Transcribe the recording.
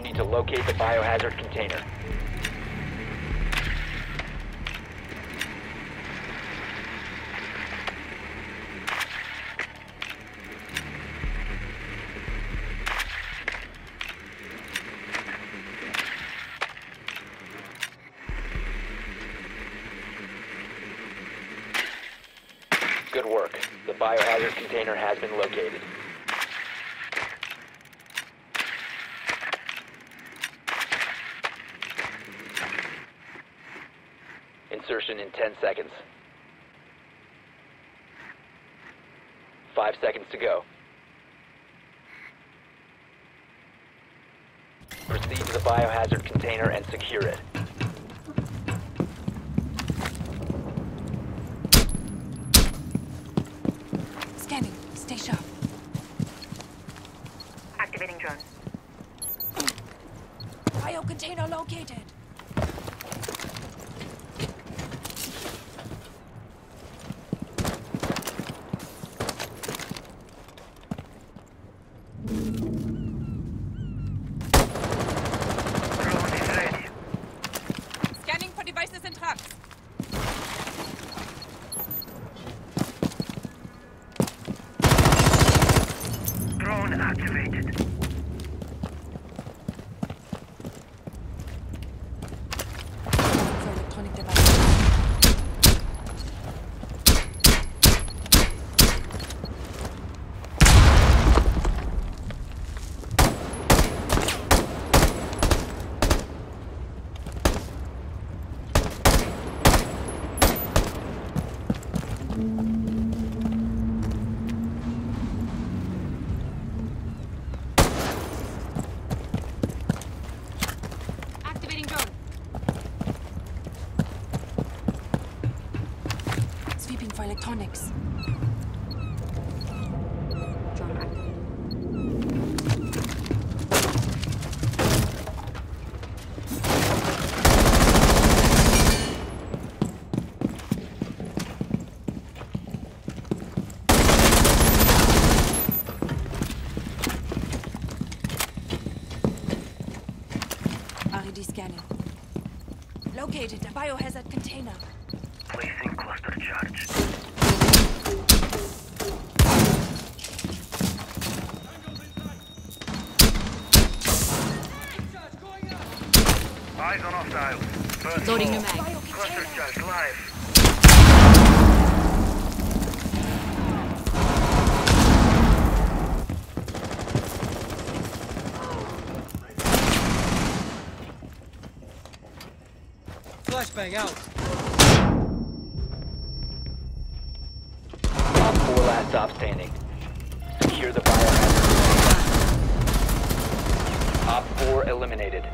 need to locate the biohazard container. Good work. The biohazard container has been located. Insertion in 10 seconds. Five seconds to go. Proceed to the biohazard container and secure it. Scanning. Stay sharp. Activating drone. Bio container located. Drone is ready. Scanning for devices and trucks. Drone activated. Electronic devices. Activating drone. Sweeping for electronics. Located a biohazard container. Placing cluster charge. Eyes on hostiles. First Loading floor. new mag. Cluster charge live. Flashbang out. Op 4 eliminated.